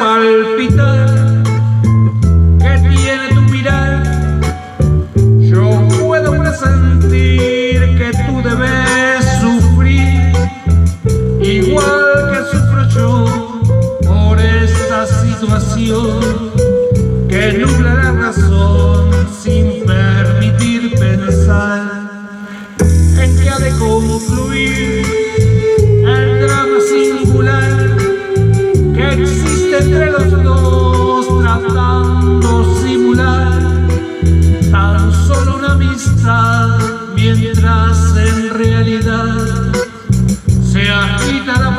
palpitar que tiene tu mirar. Yo puedo presentir que tú debes sufrir, igual que sufro yo por esta situación que nubla la razón sin permitir pensar en que ha de concluir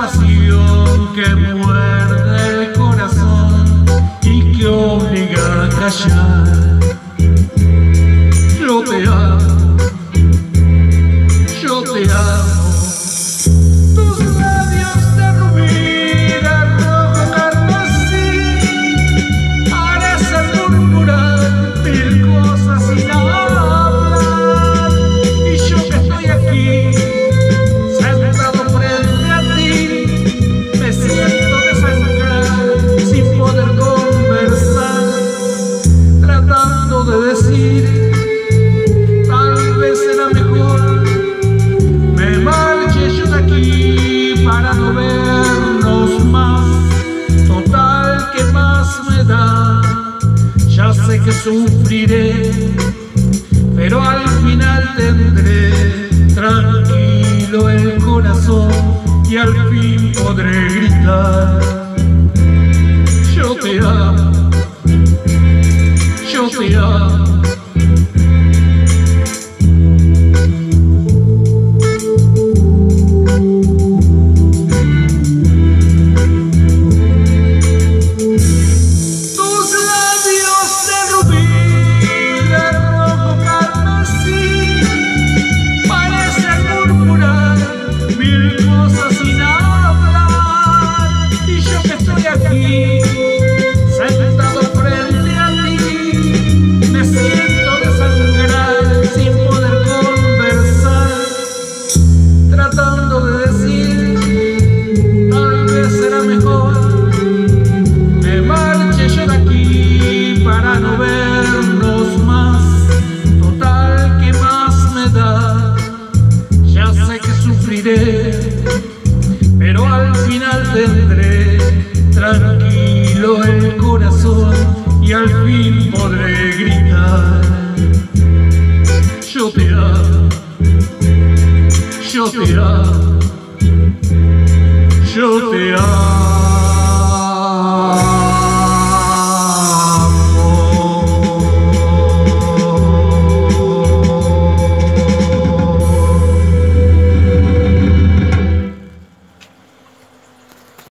pasión que muerde el corazón y que obliga a callar. Más. Total, que más me da? Ya sé que sufriré, pero al final tendré tranquilo el corazón y al fin podré gritar. Yo te amo, yo te amo. Aquí, sentado frente a ti, me siento desangrar sin poder conversar, tratando de decir, tal vez será mejor me marche yo de aquí para no vernos más. Total, que más me da? Ya sé que sufriré, pero al final tendré tranquilo el corazón y al fin podré gritar. Yo te amo, yo te amo, yo te amo.